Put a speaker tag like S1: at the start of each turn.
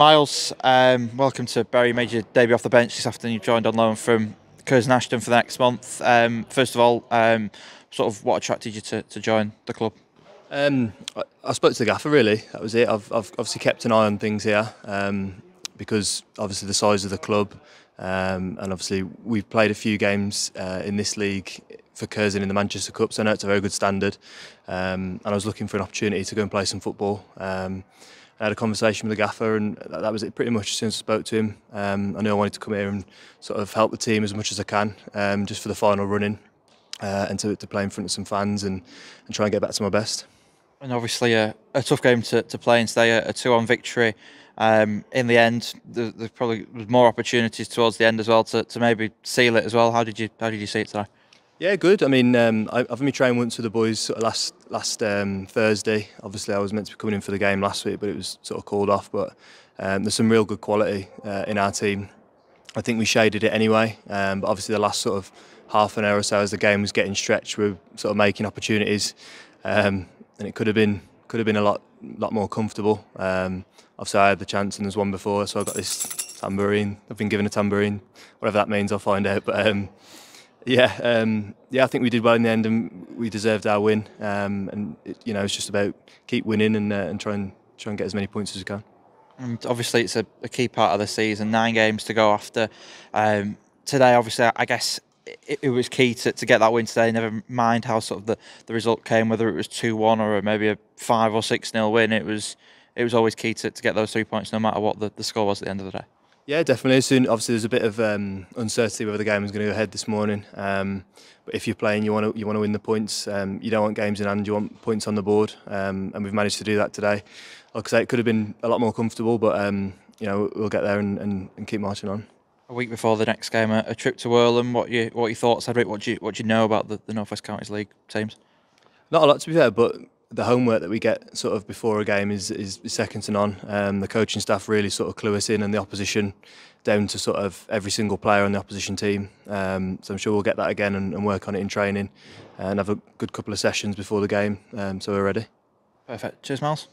S1: Miles, um, welcome to Bury. Made your debut off the bench this afternoon. You joined on loan from Curzon Ashton for the next month. Um, first of all, um, sort of what attracted you to, to join the club?
S2: Um, I, I, spoke to the gaffer really. That was it. I've, I've obviously kept an eye on things here um, because obviously the size of the club, um, and obviously we've played a few games uh, in this league for Curzon in the Manchester Cup, so I know it's a very good standard. And I was looking for an opportunity to go and play some football. I had a conversation with the gaffer, and that, that was it pretty much as I spoke to him. Um, I knew I wanted to come here and sort of help the team as much as I can, um, just for the final running, uh, and to, to play in front of some fans and, and try and get back to my best.
S1: And obviously, a, a tough game to, to play and stay a, a two on victory. Um, in the end, there, there probably was more opportunities towards the end as well to, to maybe seal it as well. How did you how did you see it today?
S2: Yeah, good. I mean, um, I've only trained once with the boys last last um, Thursday. Obviously, I was meant to be coming in for the game last week, but it was sort of called off. But um, there's some real good quality uh, in our team. I think we shaded it anyway, um, but obviously the last sort of half an hour or so as the game was getting stretched, we were sort of making opportunities, um, and it could have been could have been a lot lot more comfortable. Um, obviously, I had the chance, and there's one before, so I got this tambourine. I've been given a tambourine, whatever that means, I'll find out. But yeah, um, yeah, I think we did well in the end, and we deserved our win. Um, and it, you know, it's just about keep winning and uh, and try and try and get as many points as we can.
S1: And obviously, it's a, a key part of the season. Nine games to go after. Um, today, obviously, I guess it, it, was key to, to get that win today. Never mind how sort of the, the result came, whether it was two one or maybe a five or six nil win. It was it was always key to, to get those three points, no matter what the, the score was at the end of the day.
S2: Yeah, definitely. Soon, obviously, there's a bit of um, uncertainty whether the game is going to go ahead this morning. Um, but if you're playing, you want to you want to win the points. Um, you don't want games in hand. You want points on the board, um, and we've managed to do that today. Like I say, it could have been a lot more comfortable, but um, you know we'll get there and, and, and, keep marching on.
S1: A week before the next game, a, trip to Irlam. What you what your thoughts, Cedric? What do you what do you know about the, the North West Counties League teams?
S2: Not a lot to be fair, but the homework that we get sort of before a game is, is, second to none. Um, the coaching staff really sort of clue us in, and the opposition down to sort of every single player on the opposition team. Um, so I'm sure we'll get that again and, and, work on it in training, and have a good couple of sessions before the game. Um, so we're ready.
S1: Perfect. Cheers, Miles.